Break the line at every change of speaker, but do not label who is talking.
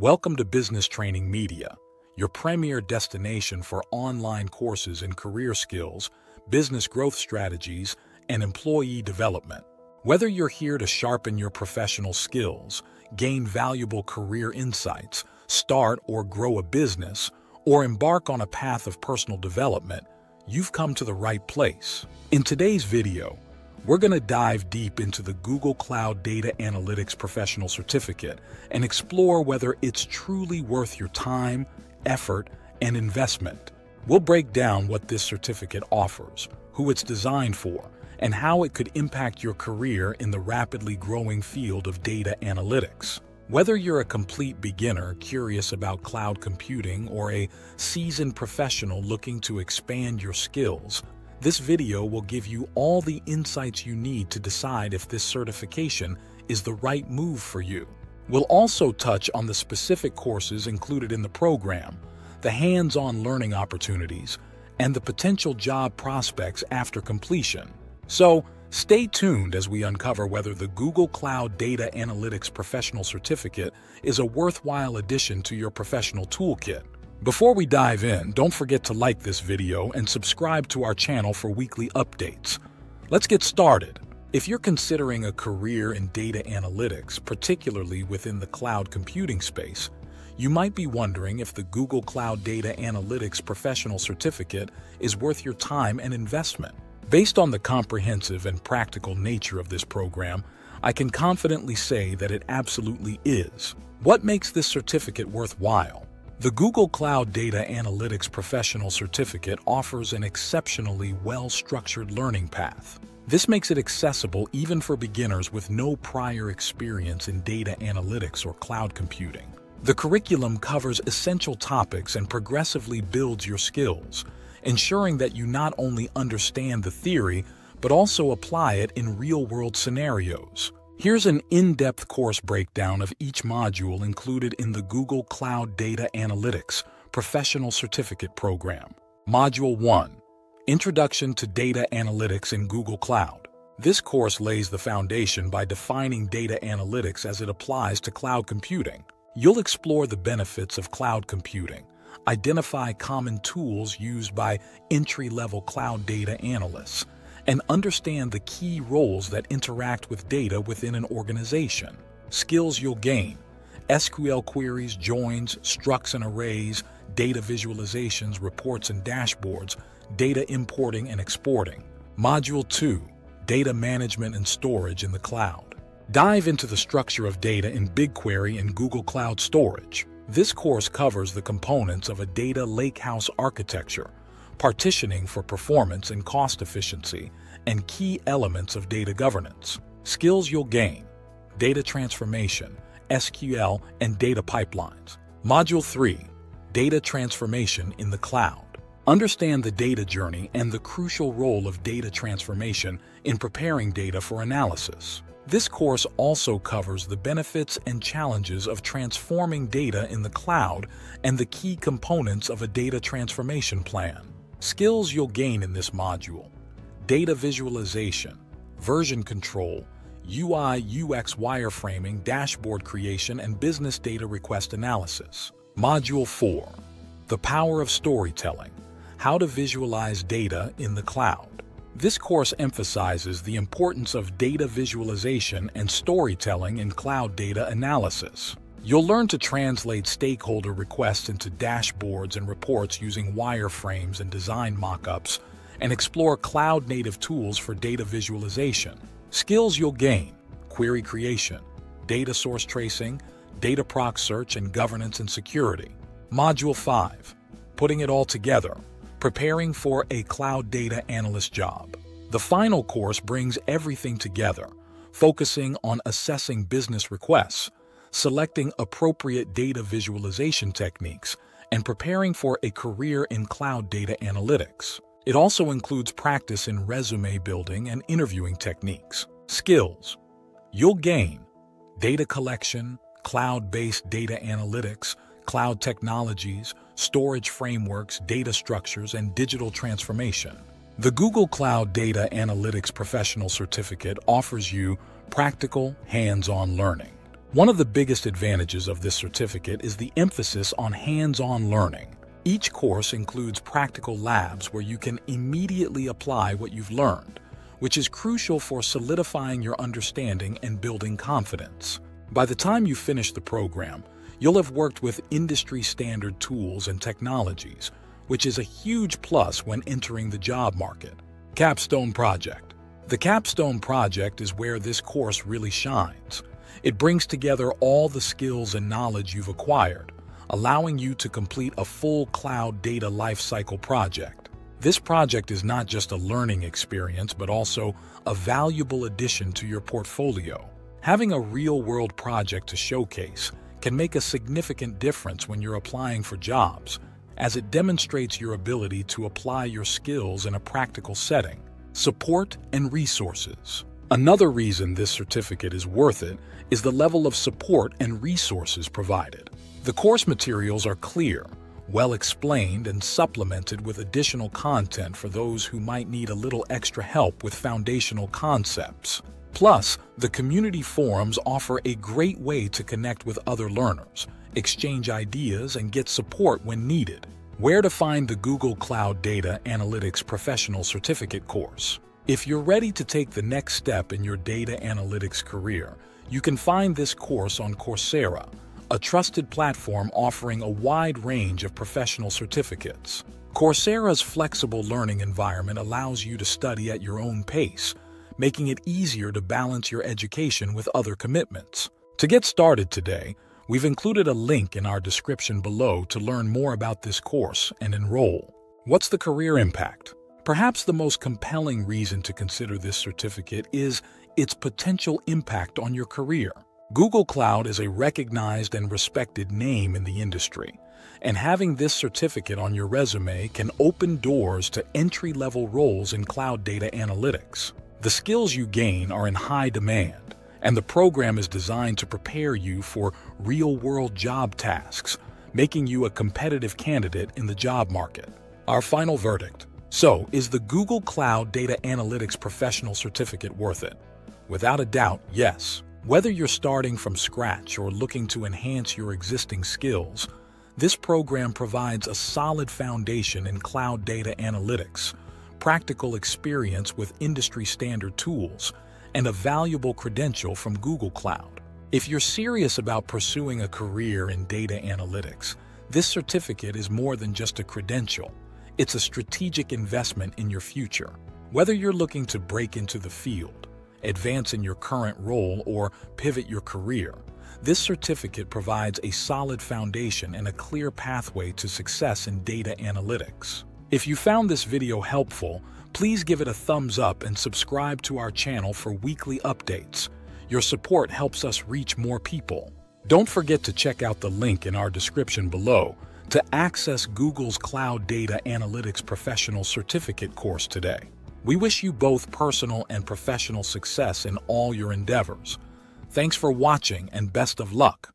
Welcome to Business Training Media, your premier destination for online courses in career skills, business growth strategies, and employee development. Whether you're here to sharpen your professional skills, gain valuable career insights, start or grow a business, or embark on a path of personal development, you've come to the right place. In today's video, we're going to dive deep into the Google Cloud Data Analytics Professional Certificate and explore whether it's truly worth your time, effort, and investment. We'll break down what this certificate offers, who it's designed for, and how it could impact your career in the rapidly growing field of data analytics. Whether you're a complete beginner curious about cloud computing or a seasoned professional looking to expand your skills, this video will give you all the insights you need to decide if this certification is the right move for you. We'll also touch on the specific courses included in the program, the hands-on learning opportunities, and the potential job prospects after completion. So, stay tuned as we uncover whether the Google Cloud Data Analytics Professional Certificate is a worthwhile addition to your professional toolkit. Before we dive in, don't forget to like this video and subscribe to our channel for weekly updates. Let's get started. If you're considering a career in data analytics, particularly within the cloud computing space, you might be wondering if the Google Cloud Data Analytics Professional Certificate is worth your time and investment. Based on the comprehensive and practical nature of this program, I can confidently say that it absolutely is. What makes this certificate worthwhile? The Google Cloud Data Analytics Professional Certificate offers an exceptionally well-structured learning path. This makes it accessible even for beginners with no prior experience in data analytics or cloud computing. The curriculum covers essential topics and progressively builds your skills, ensuring that you not only understand the theory, but also apply it in real-world scenarios. Here's an in-depth course breakdown of each module included in the Google Cloud Data Analytics Professional Certificate Program. Module 1. Introduction to Data Analytics in Google Cloud. This course lays the foundation by defining data analytics as it applies to cloud computing. You'll explore the benefits of cloud computing, identify common tools used by entry-level cloud data analysts, and understand the key roles that interact with data within an organization. Skills you'll gain SQL queries, joins, structs and arrays, data visualizations, reports and dashboards, data importing and exporting. Module 2 Data Management and Storage in the Cloud. Dive into the structure of data in BigQuery and Google Cloud Storage. This course covers the components of a data lakehouse architecture partitioning for performance and cost efficiency, and key elements of data governance. Skills you'll gain, data transformation, SQL, and data pipelines. Module 3, Data Transformation in the Cloud. Understand the data journey and the crucial role of data transformation in preparing data for analysis. This course also covers the benefits and challenges of transforming data in the cloud and the key components of a data transformation plan. Skills you'll gain in this module. Data visualization, version control, UI UX wireframing, dashboard creation, and business data request analysis. Module 4. The Power of Storytelling, How to Visualize Data in the Cloud. This course emphasizes the importance of data visualization and storytelling in cloud data analysis. You'll learn to translate stakeholder requests into dashboards and reports using wireframes and design mockups, and explore cloud-native tools for data visualization. Skills you'll gain, query creation, data source tracing, Dataproc search, and governance and security. Module 5, putting it all together, preparing for a cloud data analyst job. The final course brings everything together, focusing on assessing business requests, selecting appropriate data visualization techniques, and preparing for a career in cloud data analytics. It also includes practice in resume building and interviewing techniques. Skills. You'll gain data collection, cloud-based data analytics, cloud technologies, storage frameworks, data structures, and digital transformation. The Google Cloud Data Analytics Professional Certificate offers you practical, hands-on learning One of the biggest advantages of this certificate is the emphasis on hands-on learning. Each course includes practical labs where you can immediately apply what you've learned, which is crucial for solidifying your understanding and building confidence. By the time you finish the program, you'll have worked with industry-standard tools and technologies, which is a huge plus when entering the job market. Capstone Project The Capstone Project is where this course really shines. It brings together all the skills and knowledge you've acquired, allowing you to complete a full cloud data lifecycle project. This project is not just a learning experience, but also a valuable addition to your portfolio. Having a real-world project to showcase can make a significant difference when you're applying for jobs, as it demonstrates your ability to apply your skills in a practical setting. Support and resources. Another reason this certificate is worth it is the level of support and resources provided. The course materials are clear, well explained, and supplemented with additional content for those who might need a little extra help with foundational concepts. Plus, the community forums offer a great way to connect with other learners, exchange ideas, and get support when needed. Where to find the Google Cloud Data Analytics Professional Certificate course? If you're ready to take the next step in your data analytics career, you can find this course on Coursera, a trusted platform offering a wide range of professional certificates. Coursera's flexible learning environment allows you to study at your own pace, making it easier to balance your education with other commitments. To get started today, we've included a link in our description below to learn more about this course and enroll. What's the career impact? Perhaps the most compelling reason to consider this certificate is its potential impact on your career. Google Cloud is a recognized and respected name in the industry, and having this certificate on your resume can open doors to entry-level roles in cloud data analytics. The skills you gain are in high demand, and the program is designed to prepare you for real-world job tasks, making you a competitive candidate in the job market. Our final verdict. So, is the Google Cloud Data Analytics Professional Certificate worth it? Without a doubt, yes. Whether you're starting from scratch or looking to enhance your existing skills, this program provides a solid foundation in cloud data analytics, practical experience with industry-standard tools, and a valuable credential from Google Cloud. If you're serious about pursuing a career in data analytics, this certificate is more than just a credential. It's a strategic investment in your future. Whether you're looking to break into the field, advance in your current role, or pivot your career, this certificate provides a solid foundation and a clear pathway to success in data analytics. If you found this video helpful, please give it a thumbs up and subscribe to our channel for weekly updates. Your support helps us reach more people. Don't forget to check out the link in our description below to access Google's Cloud Data Analytics Professional Certificate course today. We wish you both personal and professional success in all your endeavors. Thanks for watching and best of luck.